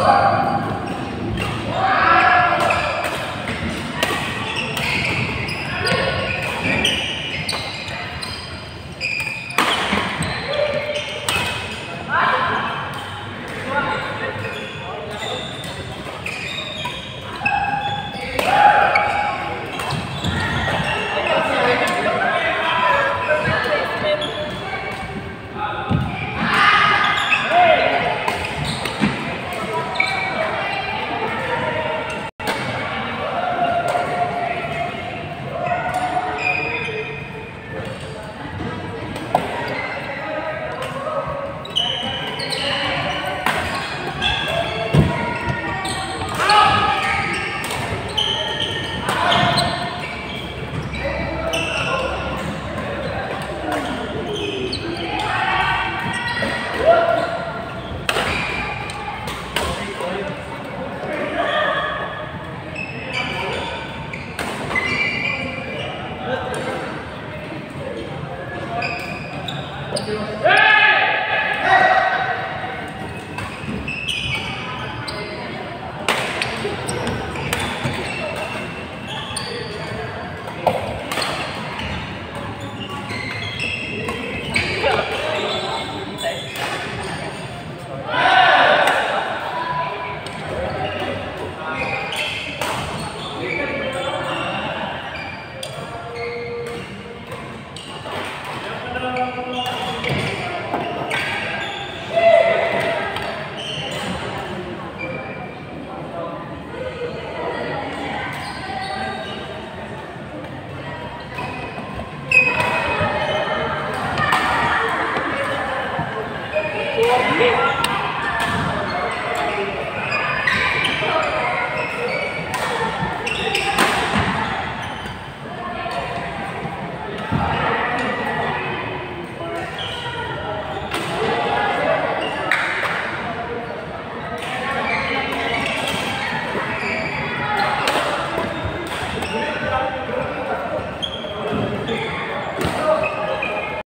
Wow.